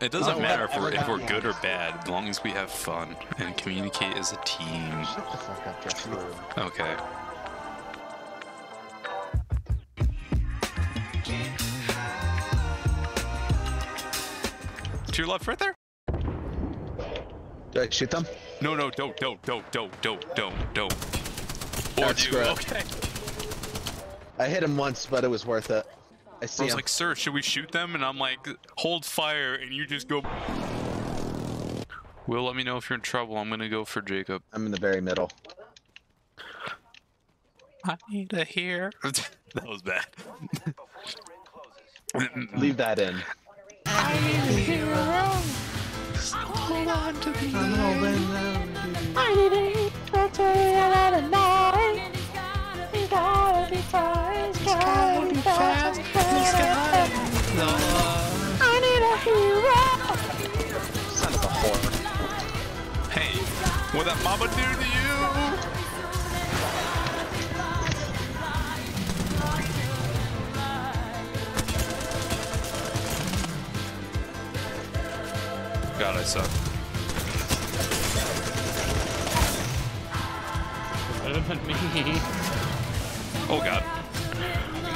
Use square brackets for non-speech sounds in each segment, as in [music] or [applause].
It doesn't Oh, matter if we're if we're good or bad, as long as we have fun and communicate as a team. Shut the fuck up, Jesse. Okay. To your left, right there. Do I shoot them? No, no, don't, don't, don't, don't, don't, don't, don't. Or That's do. correct. Okay. I hit him once, but it was worth it. I I was him. like, sir, should we shoot them? And I'm like, hold fire, and you just go. Will, let me know if you're in trouble. I'm gonna go for Jacob. I'm in the very middle. I need to hear. [laughs] that was bad. [laughs] Leave that in. Hold on to the I need to eat that mama do to you? God, I suck. Better than me. Oh god.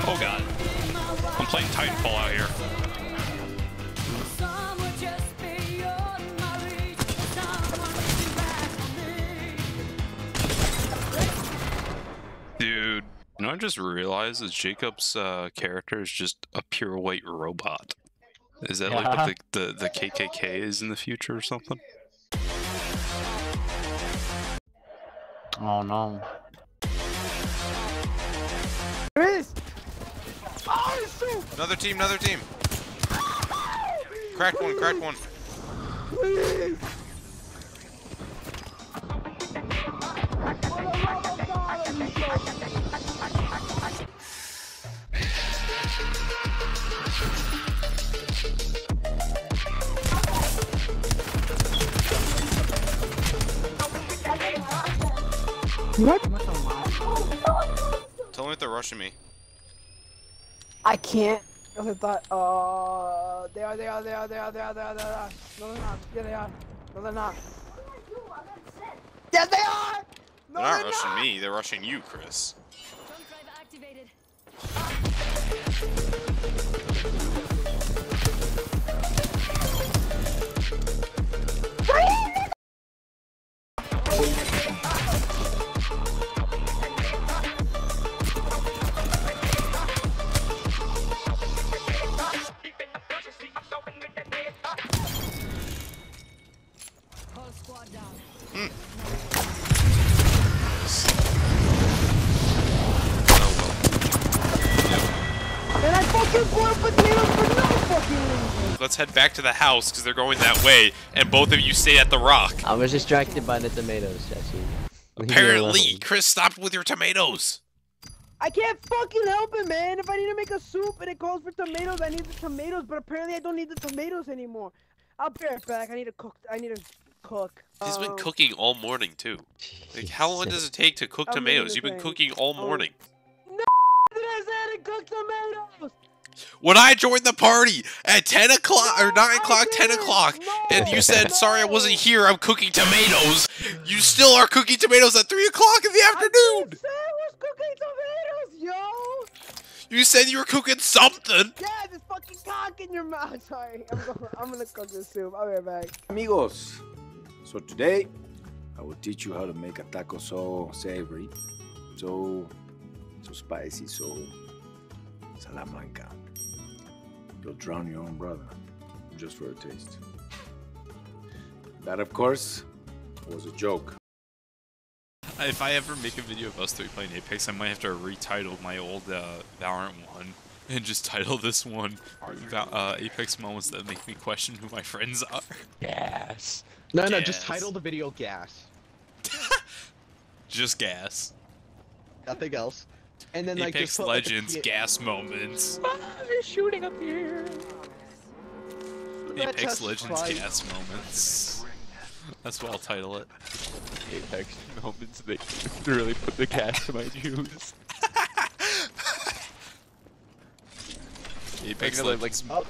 Oh god. I'm playing Titanfall out here. You know I just realized is Jacob's uh, character is just a pure white robot. Is that like what the, the, the KKK is in the future or something? Oh no. Another team, another team. Cracked one, cracked one. Tell me if they're rushing me. I can't. I thought, uh, they are, they are, they are, they are, they are, they are, they are. No, they're not. Yeah, they are. No, they're not. Yes, they are! No, They're not they're rushing not! me, they're rushing you, Chris. And I fucking bought potatoes for no fucking reason! Let's head back to the house because they're going that way, and both of you stay at the rock. I was distracted by the tomatoes, Jesse. Apparently. Chris stopped with your tomatoes. I can't fucking help it, man! If I need to make a soup and it calls for tomatoes, I need the tomatoes, but apparently I don't need the tomatoes anymore. I'll be right back. I need to cook. I need to cook. He's been Um, cooking all morning too. Like, how long does it take to cook I'm tomatoes? You've been thing. cooking all Oh. morning. No, I say I had to cook tomatoes? When I joined the party at 10 o'clock or 9 o'clock, 10 didn't. o'clock, and you No, said, sorry I wasn't here, I'm cooking tomatoes, you still are cooking tomatoes at 3 o'clock in the I afternoon! didn't say I was cooking tomatoes, yo! You said you were cooking something! Yeah, this fucking cock in your mouth. [laughs] Sorry, I'm going. I'm gonna cook this soup. I'll be right back. Amigos, so today I will teach you how to make a taco so savory, so so spicy, so salamanca. You'll drown your own brother just for a taste. That, of course, was a joke. If I ever make a video of us three playing Apex, I might have to retitle my old uh, Valorant one and just title this one Val- uh, Apex moments that make me question who my friends are. Yes. No, no, just title the video gas. Just gas. Nothing else. And then like Apex just put, like, a Legends P- gas moments. They're shooting up here. Let Apex Legends fight. gas moments. That's what I'll title it. Apex moments. that [laughs] really put the gas to my juice. He picks like, up.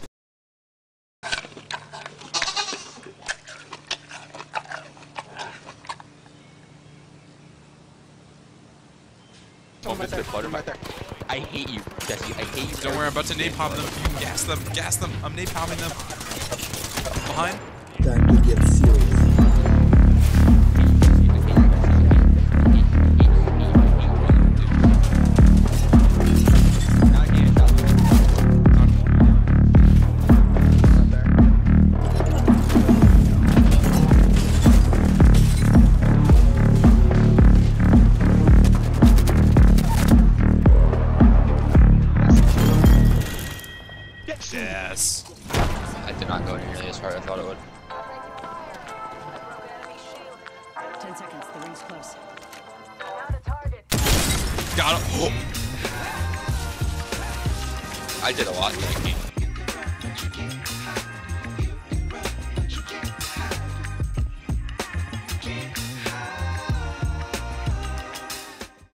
Oh, right there, there. I hate you, Jesse. I hate you. Don't worry, I'm about to napalm them. Gas them, gas them. I'm napalming them. Behind. Time to get serious. I did not go as hard as I thought it would. Ten seconds. The ring's close. Got him. Oh. I did a lot. Thank you.